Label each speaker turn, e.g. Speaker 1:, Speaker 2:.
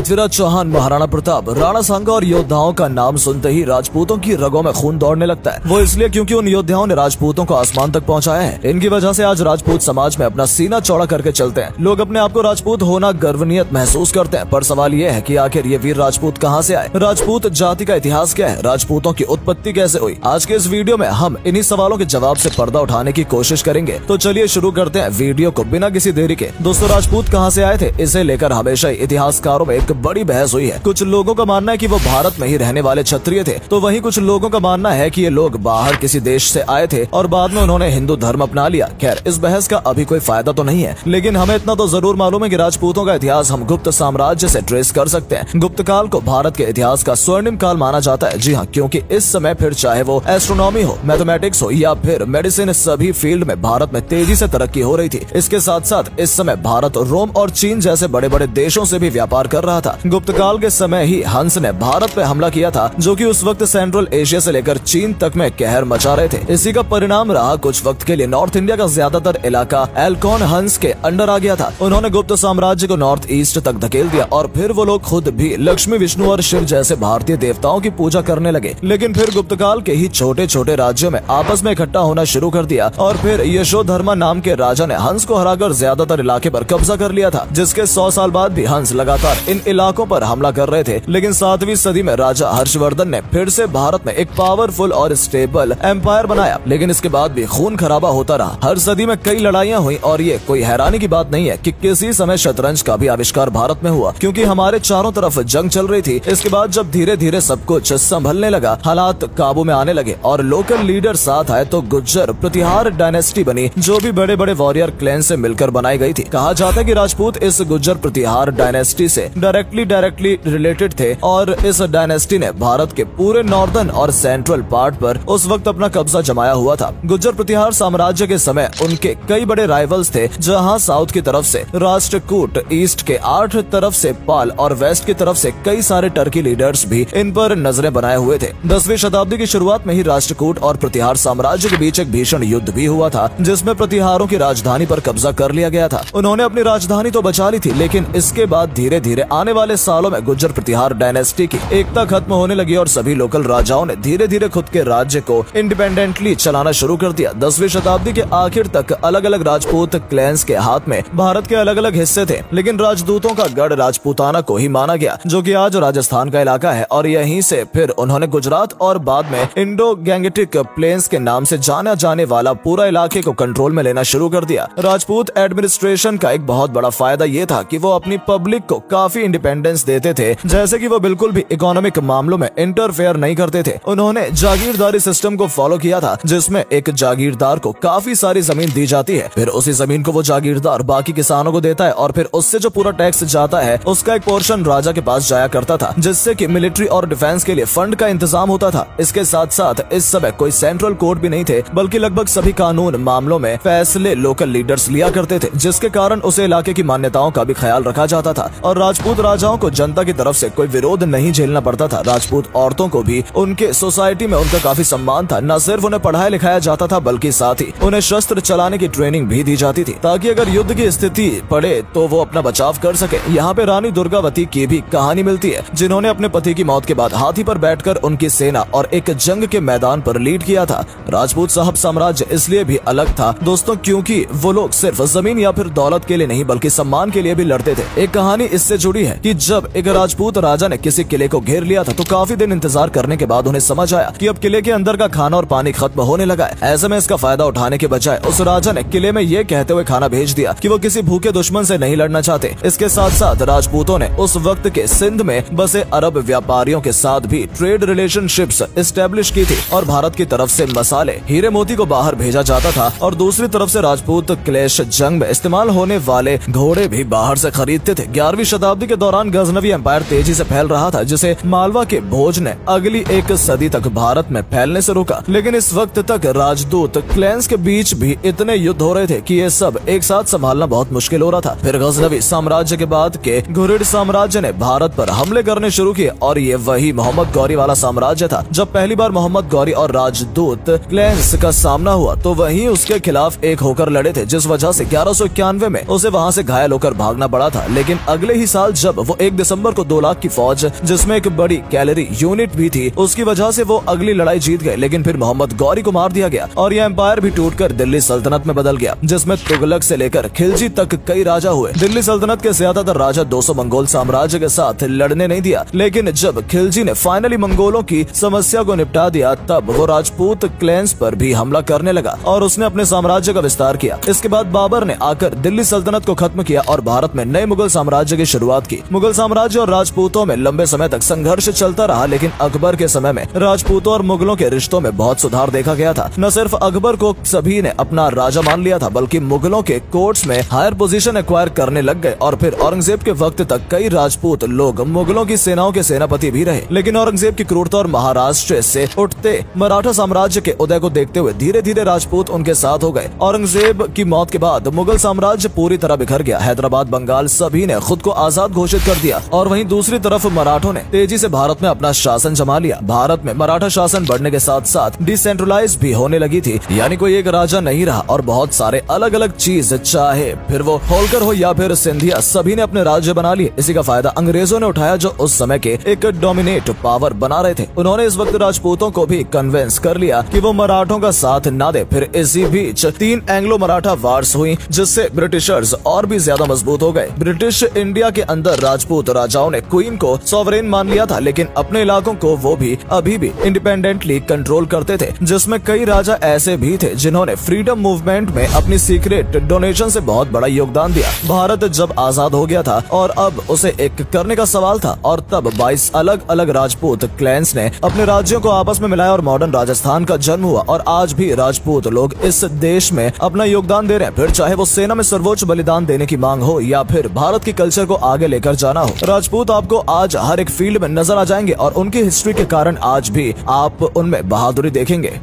Speaker 1: पृथ्वीराज चौहान, महाराणा प्रताप, राणा सांगा और योद्धाओं का नाम सुनते ही राजपूतों की रगों में खून दौड़ने लगता है। वो इसलिए क्योंकि उन योद्धाओं ने राजपूतों को आसमान तक पहुँचाया है। इनकी वजह से आज राजपूत समाज में अपना सीना चौड़ा करके चलते हैं। लोग अपने आप को राजपूत होना गर्वनीयत महसूस करते हैं, पर सवाल ये है की आखिर ये वीर राजपूत कहाँ से आए? राजपूत जाति का इतिहास क्या है? राजपूतों की उत्पत्ति कैसे हुई? आज के इस वीडियो में हम इन्हीं सवालों के जवाब ऐसी पर्दा उठाने की कोशिश करेंगे। तो चलिए शुरू करते हैं वीडियो को बिना किसी देरी के। दोस्तों, राजपूत कहाँ ऐसी आए थे? इसे लेकर हमेशा इतिहासकारों में एक बड़ी बहस हुई है। कुछ लोगों का मानना है कि वो भारत में ही रहने वाले क्षत्रिय थे तो वहीं कुछ लोगों का मानना है कि ये लोग बाहर किसी देश से आए थे और बाद में उन्होंने हिंदू धर्म अपना लिया। खैर, इस बहस का अभी कोई फ़ायदा तो नहीं है, लेकिन हमें इतना तो ज़रूर मालूम है की राजपूतों का इतिहास हम गुप्त साम्राज्य ऐसी ट्रेस कर सकते हैं। गुप्त काल को भारत के इतिहास का स्वर्णिम काल माना जाता है। जी हाँ क्यूँकी इस समय फिर चाहे वो एस्ट्रोनॉमी हो मैथमेटिक्स हो, या फिर मेडिसिन सभी फ़ील्ड में भारत में तेज़ी से तरक्की हो रही थी। इसके साथ साथ इस समय भारत रोम और चीन जैसे बड़े बड़े देशों से भी व्यापार कर रहा था। गुप्त काल के समय ही हंस ने भारत पे हमला किया था, जो कि उस वक्त सेंट्रल एशिया से लेकर चीन तक में कहर मचा रहे थे। इसी का परिणाम रहा कुछ वक्त के लिए नॉर्थ इंडिया का ज़्यादातर इलाका एल्कॉन हंस के अंडर आ गया था। उन्होंने गुप्त साम्राज्य को नॉर्थ ईस्ट तक धकेल दिया और फिर वो लोग खुद भी लक्ष्मी, विष्णु और शिव जैसे भारतीय देवताओं की पूजा करने लगे। लेकिन फिर गुप्त काल के ही छोटे छोटे राज्यों में आपस में इकट्ठा होना शुरू कर दिया और फिर यशोधर्मा नाम के राजा ने हंस को हराकर ज़्यादातर इलाके पर कब्जा कर लिया था, जिसके सौ साल बाद भी हंस लगातार इन इलाकों पर हमला कर रहे थे, लेकिन सातवीं सदी में राजा हर्षवर्धन ने फिर से भारत में एक पावरफुल और स्टेबल एम्पायर बनाया। लेकिन इसके बाद भी खून खराबा होता रहा। हर सदी में कई लड़ाइयाँ हुई और ये कोई हैरानी की बात नहीं है कि किसी समय शतरंज का भी आविष्कार भारत में हुआ, क्योंकि हमारे चारों तरफ़ जंग चल रही थी। इसके बाद जब धीरे धीरे सब कुछ संभलने लगा, हालात काबू में आने लगे और लोकल लीडर साथ आए तो गुज्जर प्रतिहार डायनेस्टी बनी, जो भी बड़े बड़े वॉरियर क्लैन से मिलकर बनाई गई थी। कहा जाता है कि राजपूत इस गुज्जर प्रतिहार डायनेस्टी से डायरेक्टली डायरेक्टली रिलेटेड थे और इस डायनेस्टी ने भारत के पूरे नॉर्दर्न और सेंट्रल पार्ट पर उस वक्त अपना कब्जा जमाया हुआ था। गुज्जर प्रतिहार साम्राज्य के समय उनके कई बड़े राइवल्स थे, जहाँ साउथ की तरफ़ से राष्ट्रकूट ईस्ट के आठ तरफ़ से पाल और वेस्ट की तरफ़ से कई सारे टर्की लीडर्स भी इन पर नज़रें बनाए हुए थे। दसवीं शताब्दी की शुरुआत में ही राष्ट्रकूट और प्रतिहार साम्राज्य के बीच एक भीषण युद्ध भी हुआ था, जिसमें प्रतिहारों की राजधानी पर कब्जा कर लिया गया था। उन्होंने अपनी राजधानी तो बचा ली थी, लेकिन इसके बाद धीरे धीरे आने वाले सालों में गुज्जर प्रतिहार डायनेस्टी की एकता खत्म होने लगी और सभी लोकल राजाओं ने धीरे धीरे खुद के राज्य को इंडिपेंडेंटली चलाना शुरू कर दिया। दसवीं शताब्दी के आखिर तक अलग अलग राजपूत क्लैंस के हाथ में भारत के अलग अलग हिस्से थे, लेकिन राजदूतों का गढ़ राजपूताना को ही माना गया, जो की आज राजस्थान का इलाका है, और यही से फिर उन्होंने गुजरात और बाद में इंडो गैंगेटिक प्लेन्स के नाम से जाना जाने वाला पूरा इलाके को कंट्रोल में लेना शुरू कर दिया। राजपूत एडमिनिस्ट्रेशन का एक बहुत बड़ा फ़ायदा ये था कि वो अपनी पब्लिक को काफ़ी इंडिपेंडेंस देते थे, जैसे कि वो बिल्कुल भी इकोनॉमिक मामलों में इंटरफेयर नहीं करते थे। उन्होंने जागीरदारी सिस्टम को फॉलो किया था, जिसमें एक जागीरदार को काफ़ी सारी ज़मीन दी जाती है। फिर उसी ज़मीन को वो जागीरदार बाकी किसानों को देता है और फिर उससे जो पूरा टैक्स जाता है, उसका एक पोर्शन राजा के पास जाया करता था, जिससे कि मिलिट्री और डिफेंस के लिए फंड का इंतज़ाम होता था। इसके साथ साथ इस समय कोई सेंट्रल कोर्ट भी नहीं थे, बल्कि लगभग सभी कानून मामलों में फैसले लोकल लीडर्स लिया करते थे, जिसके कारण उसे इलाके की मान्यताओं का भी ख्याल रखा जाता था। और राजपूत राजाओं को जनता की तरफ़ से कोई विरोध नहीं झेलना पड़ता था। राजपूत औरतों को भी उनके सोसाइटी में उनका काफ़ी सम्मान था। न सिर्फ़ उन्हें पढ़ाया लिखाया जाता था, बल्कि साथ ही उन्हें शस्त्र चलाने की ट्रेनिंग भी दी जाती थी। ताकि अगर युद्ध की स्थिति पड़े तो वो अपना बचाव कर सके। यहाँ पे रानी दुर्गावती की भी कहानी मिलती है, जिन्होंने अपने पति की मौत के बाद हाथी पर बैठकर उनकी सेना और एक जंग के मैदान पर लीड किया था। राजपूत साहब साम्राज्य इसलिए भी अलग था, दोस्तों, क्योंकि वो लोग सिर्फ़ ज़मीन या फिर दौलत के लिए नहीं, बल्कि सम्मान के लिए भी लड़ते थे। एक कहानी इससे जुड़ी है। कि जब एक राजपूत राजा ने किसी किले को घेर लिया था तो काफ़ी दिन इंतज़ार करने के बाद उन्हें समझ आया कि अब किले के अंदर का खाना और पानी खत्म होने लगा है। ऐसे में इसका फ़ायदा उठाने के बजाय उस राजा ने किले में ये कहते हुए खाना भेज दिया कि वो किसी भूखे दुश्मन से नहीं लड़ना चाहते। इसके साथ साथ राजपूतों ने उस वक्त के सिंध में बसे अरब व्यापारियों के साथ भी ट्रेड रिलेशनशिप्स स्टेब्लिश की थी और भारत की तरफ़ से मसाले हीरे मोती को बाहर भेजा जाता था और दूसरी तरफ़ से राजपूत क्लेश जंग में इस्तेमाल होने वाले घोड़े भी बाहर से खरीदते थे। ग्यारहवीं शताब्दी के दौरान गजनवी एम्पायर तेज़ी से फैल रहा था, जिसे मालवा के भोज ने अगली एक सदी तक भारत में फैलने से रोका। लेकिन इस वक्त तक राजदूत क्लैंस के बीच भी इतने युद्ध हो रहे थे कि ये सब एक साथ संभालना बहुत मुश्किल हो रहा था। फिर गजनवी साम्राज्य के बाद के घुरिड साम्राज्य ने भारत पर हमले करने शुरू किए, और ये वही मोहम्मद गौरी वाला साम्राज्य था, जब पहली बार मोहम्मद गौरी और राजदूत क्लैंस का सामना हुआ तो वही उसके खिलाफ एक होकर लड़े थे, जिस वजह से ग्यारह में उसे वहाँ से घायल होकर भागना पड़ा था। लेकिन अगले ही साल जब जब वो एक दिसंबर को दो लाख की फौज, जिसमें एक बड़ी कैलरी यूनिट भी थी, उसकी वजह से वो अगली लड़ाई जीत गए, लेकिन फिर मोहम्मद गौरी को मार दिया गया और यह एम्पायर भी टूटकर दिल्ली सल्तनत में बदल गया, जिसमें तुगलक से लेकर खिलजी तक कई राजा हुए। दिल्ली सल्तनत के ज़्यादातर राजा 200 मंगोल साम्राज्य के साथ लड़ने नहीं दिया, लेकिन जब खिलजी ने फाइनली मंगोलों की समस्या को निपटा दिया, तब वो राजपूत क्लैंस पर भी हमला करने लगा और उसने अपने साम्राज्य का विस्तार किया। इसके बाद बाबर ने आकर दिल्ली सल्तनत को खत्म किया और भारत में नए मुगल साम्राज्य की शुरुआत की। मुगल साम्राज्य और राजपूतों में लंबे समय तक संघर्ष चलता रहा, लेकिन अकबर के समय में राजपूतों और मुगलों के रिश्तों में बहुत सुधार देखा गया था। न सिर्फ़ अकबर को सभी ने अपना राजा मान लिया था, बल्कि मुगलों के कोर्ट्स में हायर पोजीशन एक्वायर करने लग गए और फिर औरंगज़ेब के वक्त तक कई राजपूत लोग मुगलों की सेनाओं के सेनापति भी रहे। लेकिन औरंगज़ेब की क्रूरता और महाराष्ट्र से उठते मराठा साम्राज्य के उदय को देखते हुए धीरे धीरे राजपूत उनके साथ हो गए। औरंगज़ेब की मौत के बाद मुगल साम्राज्य पूरी तरह बिखर गया। हैदराबाद, बंगाल सभी ने खुद को आज़ाद घोषित कर दिया और वहीं दूसरी तरफ़ मराठों ने तेज़ी से भारत में अपना शासन जमा लिया। भारत में मराठा शासन बढ़ने के साथ साथ डिसेंट्रलाइज भी होने लगी थी। यानी कोई एक राजा नहीं रहा और बहुत सारे अलग अलग चीज़, चाहे फिर वो होलकर हो या फिर सिंधिया, सभी ने अपने राज्य बना लिए। इसी का फ़ायदा अंग्रेज़ों ने उठाया जो उस समय के एक डोमिनेट पावर बना रहे थे। उन्होंने इस वक्त राजपूतों को भी कन्विंस कर लिया कि वो मराठों का साथ न दे। फिर इसी बीच तीन एंग्लो मराठा वार्स हुई, जिससे ब्रिटिशर्स और भी ज़्यादा मज़बूत हो गए। ब्रिटिश इंडिया के अंदर राजपूत राजाओं ने क्वीन को सॉवरेन मान लिया था, लेकिन अपने इलाकों को वो भी अभी भी इंडिपेंडेंटली कंट्रोल करते थे, जिसमें कई राजा ऐसे भी थे जिन्होंने फ्रीडम मूवमेंट में अपनी सीक्रेट डोनेशन ऐसी बहुत बड़ा योगदान दिया। भारत जब आज़ाद हो गया था और अब उसे एक करने का सवाल था, और तब 22 अलग अलग राजपूत क्लैंस ने अपने राज्यों को आपस में मिलाया और मॉडर्न राजस्थान का जन्म हुआ, और आज भी राजपूत लोग इस देश में अपना योगदान दे रहे हैं। फिर चाहे वो सेना में सर्वोच्च बलिदान देने की मांग हो, या फिर भारत की कल्चर को आगे लेकर जाना हो। राजपूत आपको आज हर एक फ़ील्ड में नज़र आ जाएँगे और उनकी हिस्ट्री के कारण आज भी आप उनमें बहादुरी देखेंगे।